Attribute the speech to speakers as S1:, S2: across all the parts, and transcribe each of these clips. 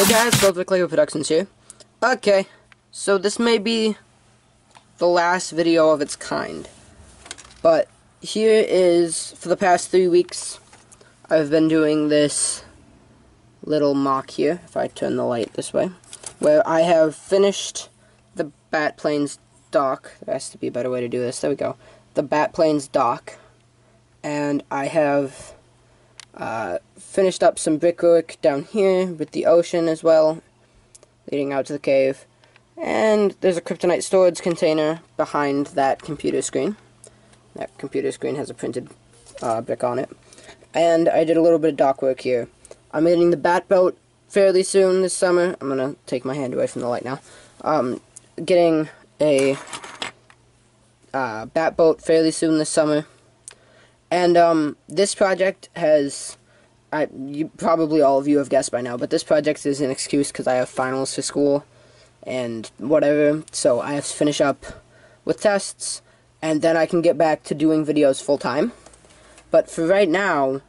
S1: Hey guys, Built Lego Productions here. Okay, so this may be the last video of its kind. But here is, for the past three weeks, I've been doing this little mock here, if I turn the light this way, where I have finished the Bat Planes dock. There has to be a better way to do this. There we go. The Bat Planes dock. And I have uh, finished up some brickwork down here with the ocean as well, leading out to the cave. And there's a kryptonite storage container behind that computer screen. That computer screen has a printed uh, brick on it. And I did a little bit of dock work here. I'm getting the bat boat fairly soon this summer. I'm going to take my hand away from the light now. Um, getting a uh, bat boat fairly soon this summer. And um, this project has, I you, probably all of you have guessed by now, but this project is an excuse because I have finals for school and whatever. So I have to finish up with tests, and then I can get back to doing videos full time. But for right now,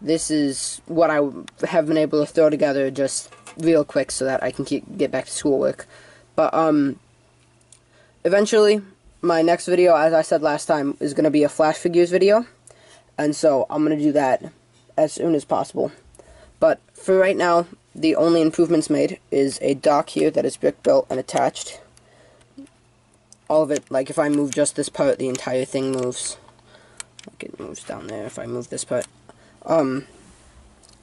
S1: this is what I have been able to throw together just real quick so that I can keep, get back to schoolwork. But um, eventually, my next video, as I said last time, is going to be a Flash Figures video. And so I'm going to do that as soon as possible. But for right now, the only improvements made is a dock here that is brick built and attached. All of it, like if I move just this part, the entire thing moves. Like it moves down there if I move this part. Um,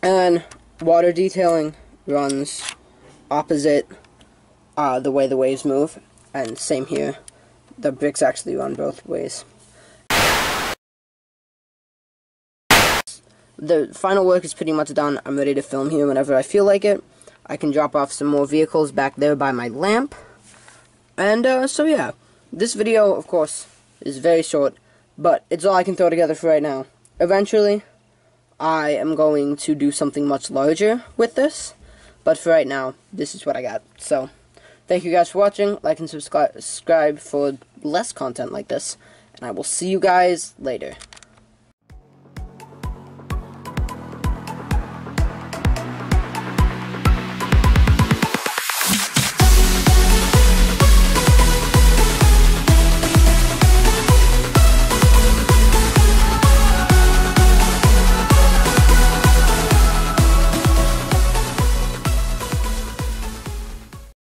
S1: and water detailing runs opposite uh, the way the waves move. And same here. The bricks actually run both ways. The final work is pretty much done. I'm ready to film here whenever I feel like it. I can drop off some more vehicles back there by my lamp. And, uh, so yeah. This video, of course, is very short, but it's all I can throw together for right now. Eventually, I am going to do something much larger with this, but for right now, this is what I got. So, thank you guys for watching. Like and subscribe for less content like this, and I will see you guys later.